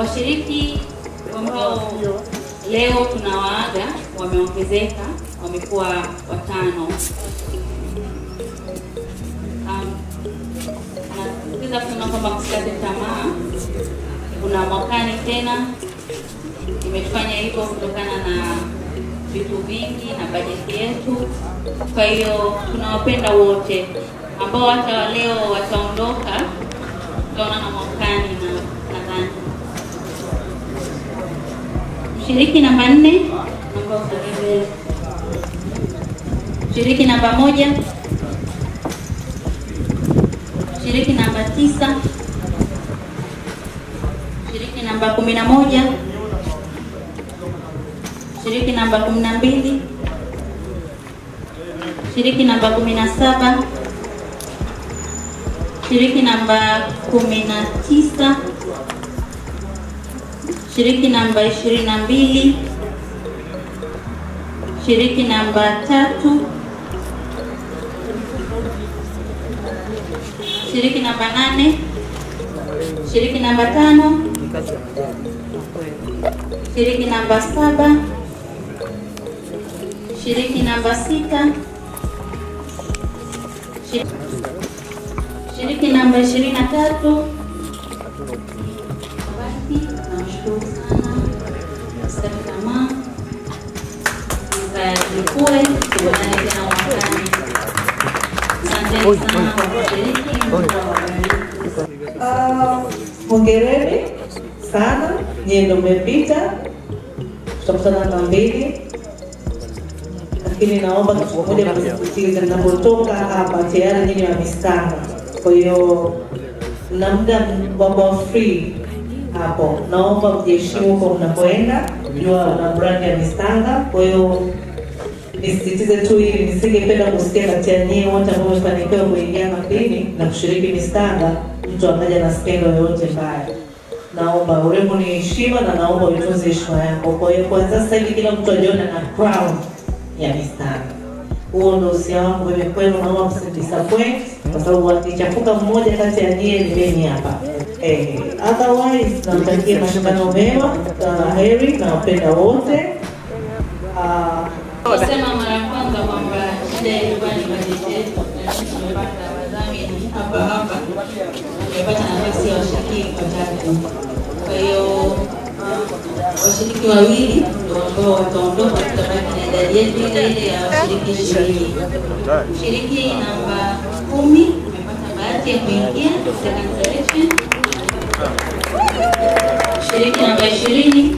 Washiriki ambao leo tunawaaga wameongezeka, wamekuwa watano. Um, Naweza kusema kwamba msikate tamaa, kuna mwakani tena. Imefanya hivyo kutokana na vitu vingi na bajeti yetu. Kwa hiyo tunawapenda wote ambao hata leo wataondoka, tutaonana mwakani na Mshiriki namba nne, shiriki namba moja, shiriki namba tisa, shiriki namba kumi na moja, shiriki namba kumi na mbili, shiriki namba kumi na saba, shiriki namba kumi na tisa, mshiriki namba ishirini na mbili, shiriki namba tatu, shiriki namba nane, shiriki namba tano, shiriki namba saba, shiriki namba sita, mshiriki namba ishirini na tatu. Tamaa, mkajikue, tuonane tena mwakani. Asanteni sana kwa kushiriki. Ah, hongereni sana, nyie mmepita, tutakutana namba mbili, lakini naomba kitu kimoja msisitize, mnapotoka hapa tayari nyinyi wamistana, kwa hiyo mna muda wa free hapo, naomba mjiheshimu huko mnapoenda, jua na brand ya Mistanga, kwa hiyo nisisitize tu hili, nisingependa kusikia kati ya nyie wote ambao mmefanikiwa kuingia mapini na kushiriki Mistanga, mtu akaja na skendo yoyote mbaya. Naomba urembo ni heshima, na naomba uitunze heshima yako. Kwa hiyo kwanza sasa hivi kila mtu ajione na crown ya Mistanga. Huo ndio usia wangu mimi kwenu, msidisappoint kwa sababu akichafuka mmoja kati ya nyie ni mimi hapa. Eh, otherwise namtakia mashindano mema, na heri, nawapenda wote. Ah, sema mara ya kwanza kwamba shida ilikuwa ni bajeti yetu, lakini tumepata wadhamini hapa hapa, tumepata nafasi ya washiriki watatu. Washiriki wawili ndio ambao wataondoka, tutabaki na idadi yetu ile ile ya washiriki ishirini. Mshiriki namba kumi amepata bahati ya kuingia second selection. Mshiriki namba ishirini